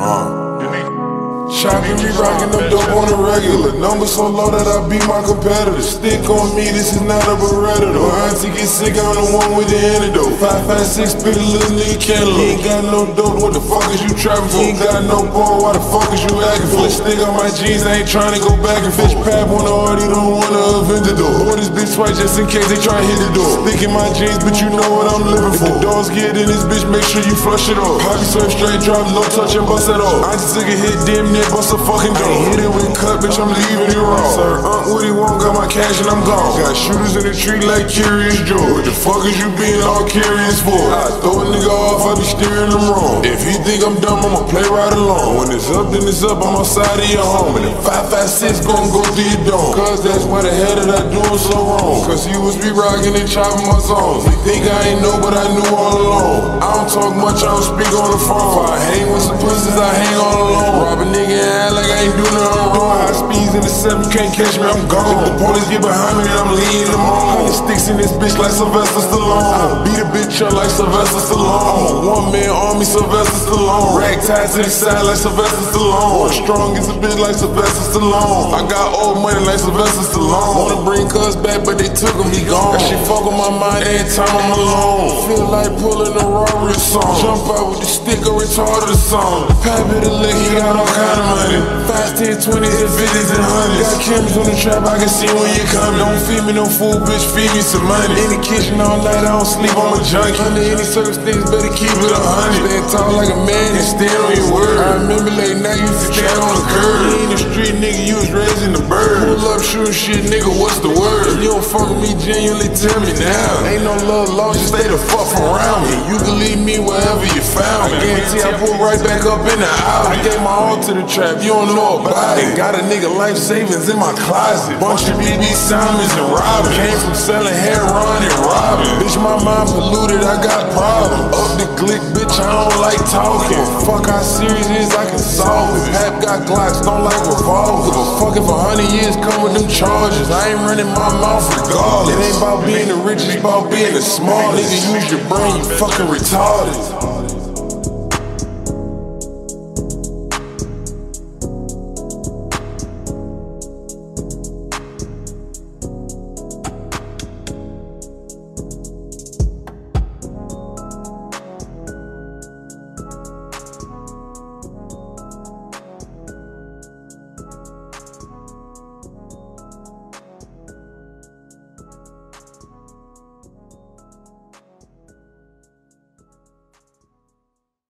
Uh. Chopping me rocking up dope on the regular. Numbers so low that I beat my competitors. Stick on me, this is not a Beretta though. Auntie get sick, I'm the one with the antidote. 556 spit a little nigga cantaloupe. He ain't got no dope, what the fuck is you trapping for? He ain't got no ball, why the fuck is you acting for? Stick on my jeans, I ain't trying to go back and fish pap on the he don't twice just in case they try to hit the door. In my jeans, but you know what I'm living for. If the dogs get in this bitch, make sure you flush it off. Poppy surf straight, drop, no touch and bust it off. I just took a hit, damn near bust a fucking door. Hit it with cut, bitch, I'm leaving it raw. Sir, Unc, what he want, got my cash and I'm gone. Got shooters in the tree like Curious Joe. What the fuck is you being all curious for? I throw a nigga off, I be steering him wrong. If you think I'm dumb, I'ma play right along. When it's up, then it's up, I'm outside of your home. And if 556 gon' go through your dome. Cause that's why the hell that I doing so wrong. Cause he was be rocking and chopping my songs. You think I ain't know, but I knew all along. I don't talk much, I don't speak on the phone. If I hang with some pussies, I hang all alone. Rob a nigga and act like I ain't do nothing wrong. Speeds in the seven, can't catch me, I'm gone. If the police get behind me, I'm leading them on. Sticks in this bitch like Sylvester Stallone. I beat a bitch up like Sylvester Stallone. I'm a one man army, Sylvester Stallone. Rag tied to the side like Sylvester Stallone. Strong as a bitch like Sylvester Stallone. I got old money like Sylvester Stallone. Wanna bring cuz back, but they took him, he gone. That shit fuck my mind every time I'm alone. Feel like pulling a robbery song. Jump out with the stick or retarded song. Pap it a lick, he got all kind of money. Five, ten, twenties, and hundreds. Got cameras on the trap, I can see when you coming. Don't feed me no food, bitch, feed me some money. In the kitchen all night, I don't sleep, I'm a junkie. Under any circumstance, better keep it a hundred. Stand tall like a man and stand on your word. I remember late night, used to nigga, you was raising the bird. Pull up, shooting shit, nigga, what's the word? If You don't fuck with me, genuinely tell me now. Ain't no love lost, just stay the fuck from around me. You can leave me wherever you found me. I guarantee I pull right back up in the alley. I gave my all to the trap, you don't know about it. Got a nigga life savings in my closet. Bunch of BB Simons and Robin. Came from selling heroin and robbing. Bitch, my mind polluted, I got problems. Up the glick, bitch, I don't like talking. Fuck how serious it is, I can solve it. Got Glocks, don't like revolvers. But fuck if a hundred years come with them charges. I ain't running my mouth regardless. It ain't about being the richest, it's about being the smart. Nigga, use your brain, you fucking retarded.